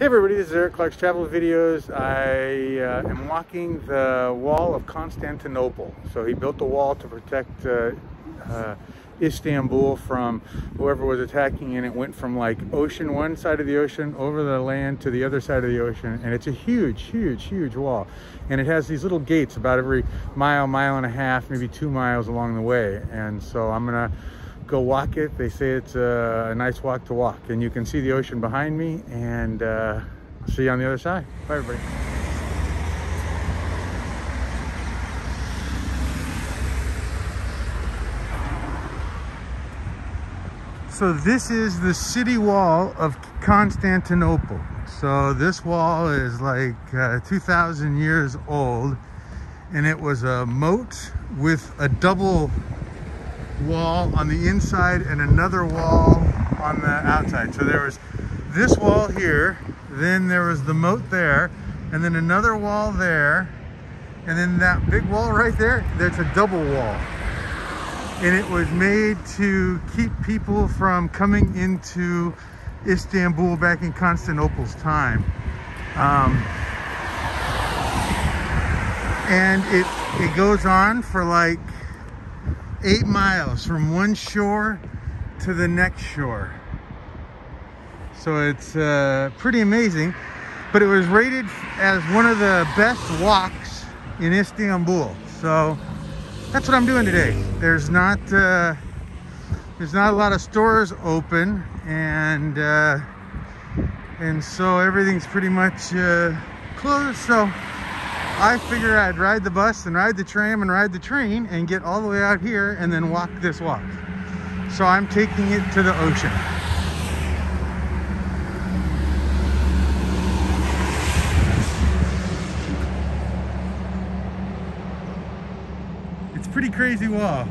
Hey everybody, this is Eric Clark's Travel Videos. I uh, am walking the wall of Constantinople. So he built the wall to protect uh, uh, Istanbul from whoever was attacking and it went from like ocean, one side of the ocean over the land to the other side of the ocean. And it's a huge, huge, huge wall. And it has these little gates about every mile, mile and a half, maybe two miles along the way. And so I'm gonna go walk it. They say it's a, nice walk to walk. And you can see the ocean behind me and uh, see you on the other side. Bye everybody. So this is the city wall of Constantinople. So this wall is like uh, 2,000 years old and it was a moat with a double wall on the inside and another wall on the outside. So there was this wall here, then there was the moat there, and then another wall there, and then that big wall right there, that's a double wall. And it was made to keep people from coming into Istanbul back in Constantinople's time. Um, and it, it goes on for like eight miles from one shore to the next shore. So it's uh, pretty amazing. But it was rated as one of the best walks in Istanbul. So that's what I'm doing today. There's not uh, there's not a lot of stores open, and uh, and so everything's pretty much uh, closed. So I figure I'd ride the bus and ride the tram and ride the train and get all the way out here and then walk this walk. So I'm taking it to the ocean. It's pretty crazy wall.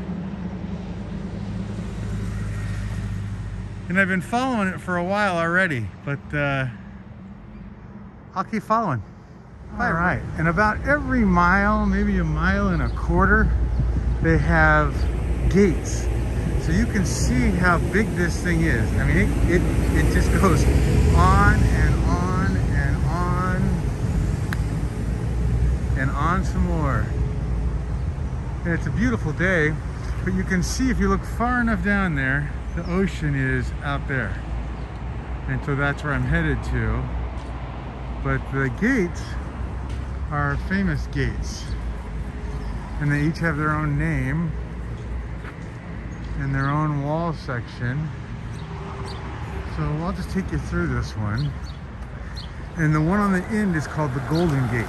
And I've been following it for a while already, but uh, I'll keep following. All right, and about every mile, maybe a mile and a quarter, they have gates. So you can see how big this thing is. I mean, it, it, it just goes on and on and on and on some more. And it's a beautiful day, but you can see if you look far enough down there, the ocean is out there. And so that's where I'm headed to. But the gates are famous gates. And they each have their own name and their own wall section. So I'll just take you through this one. And the one on the end is called the Golden Gate.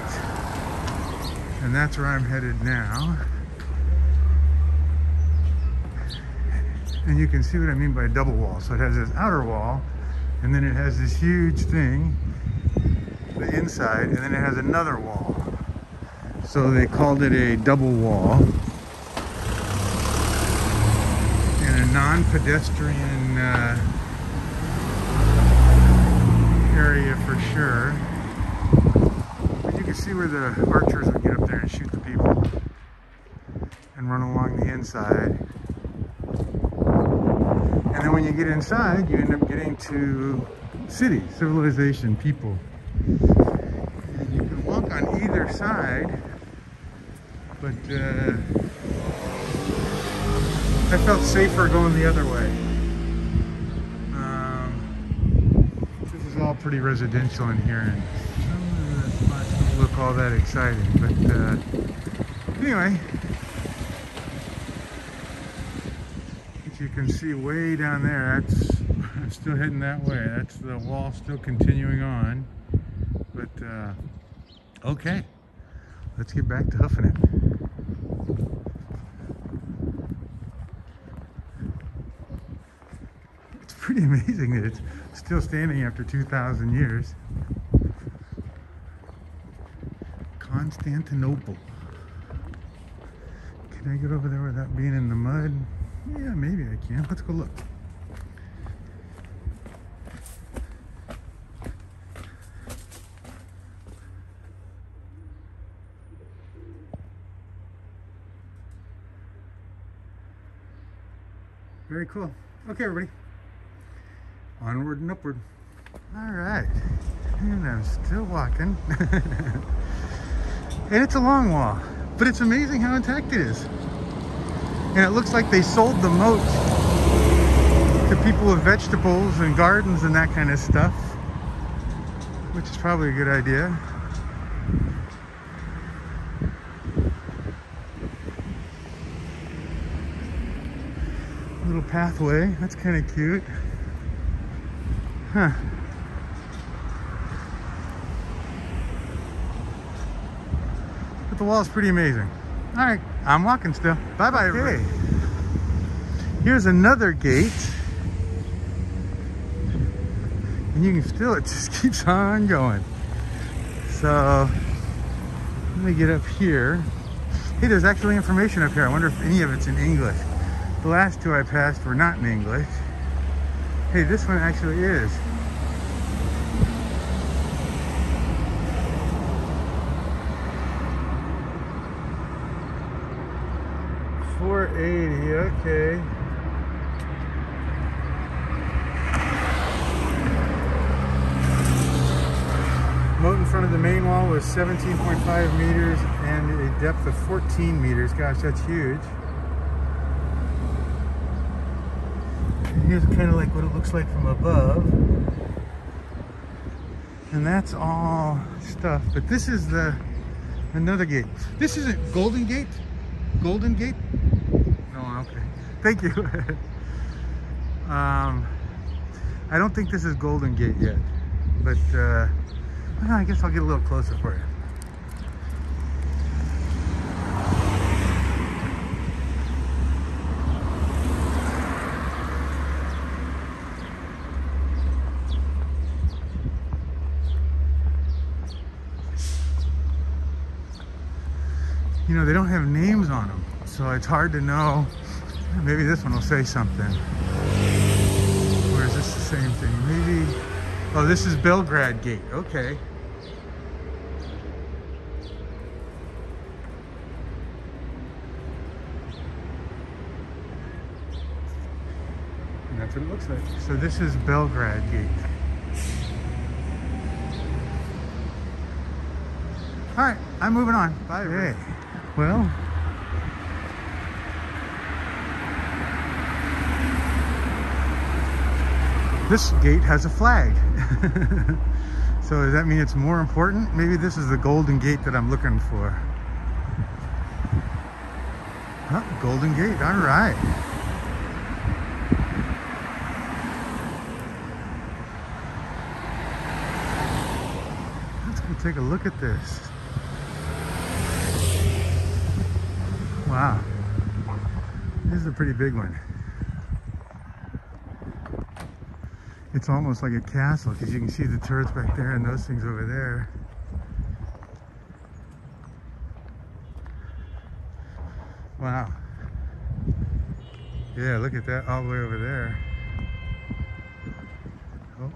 And that's where I'm headed now. And you can see what I mean by double wall. So it has this outer wall, and then it has this huge thing the inside, and then it has another wall. So they called it a double wall. And a non-pedestrian uh, area for sure. But you can see where the archers would get up there and shoot the people and run along the inside. And then when you get inside, you end up getting to city, civilization, people. And you can walk on either side, but uh, I felt safer going the other way. Um, this is all pretty residential in here, and some of the spots don't look all that exciting, but uh, anyway, you can see way down there, that's still heading that way. That's the wall still continuing on. But, uh, okay. Let's get back to huffing it. It's pretty amazing that it's still standing after 2,000 years. Constantinople. Can I get over there without being in the mud? Yeah, maybe I can. Let's go look. Very cool. Okay, everybody. Onward and upward. All right. And I'm still walking. and it's a long wall, but it's amazing how intact it is. And it looks like they sold the moat to people with vegetables and gardens and that kind of stuff, which is probably a good idea. Little pathway, that's kind of cute. Huh. But the wall is pretty amazing. All right, I'm walking still. Bye-bye, okay. everybody. Here's another gate. And you can still, it just keeps on going. So, let me get up here. Hey, there's actually information up here. I wonder if any of it's in English. The last two I passed were not in English. Hey, this one actually is. Four eighty, okay. Moat in front of the main wall was 17.5 meters and a depth of 14 meters. Gosh, that's huge. Here's kind of like what it looks like from above. And that's all stuff. But this is the another gate. This isn't Golden Gate? Golden Gate? No, okay. Thank you. um, I don't think this is Golden Gate yet. But uh, I guess I'll get a little closer for you. You know, they don't have names on them. So it's hard to know. Maybe this one will say something. Or is this the same thing? Maybe, oh, this is Belgrade Gate. Okay. And that's what it looks like. So this is Belgrade Gate. All right, I'm moving on. Bye. Hey. Well, this gate has a flag. so does that mean it's more important? Maybe this is the golden gate that I'm looking for. Huh, golden gate, all right. Let's go take a look at this. Wow. This is a pretty big one. It's almost like a castle because you can see the turrets back there and those things over there. Wow. Yeah, look at that all the way over there. Oh,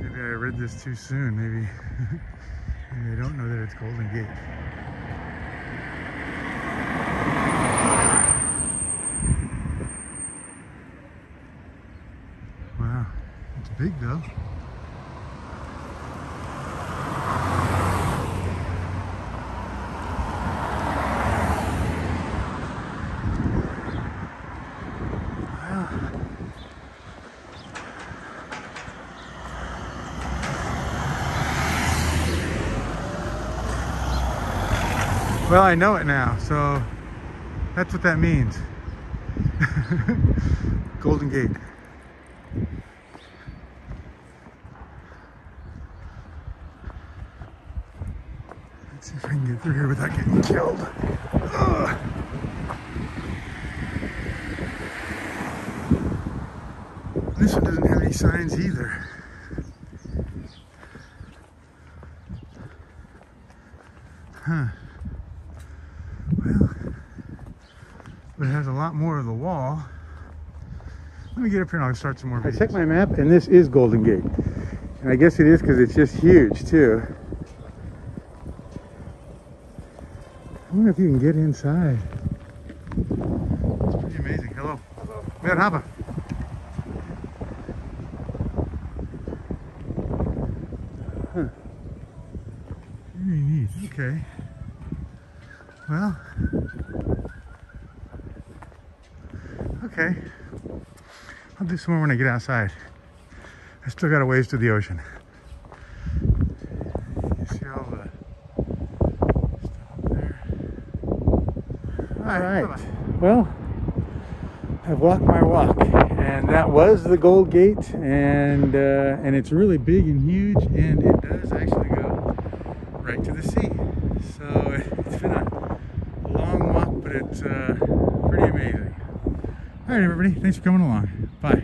maybe I read this too soon. Maybe, maybe I don't know that it's Golden Gate. Big though. Well, I know it now, so that's what that means. Golden Gate. Let's see if I can get through here without getting killed. Ugh. This one doesn't have any signs either. Huh. Well, but it has a lot more of the wall. Let me get up here and I'll start some more. Videos. I checked my map and this is Golden Gate. And I guess it is because it's just huge too. Wonder if you can get inside. It's pretty amazing. Hello. Hello. Merhaba. Huh. Very neat. Okay. Well. Okay. I'll do some more when I get outside. I still got a ways to the ocean. You see all the stuff up there? All right. Well, I've walked my walk, and that was the Gold Gate, and uh, and it's really big and huge, and it does actually go right to the sea. So it's been a long walk, but it's uh, pretty amazing. All right, everybody, thanks for coming along. Bye.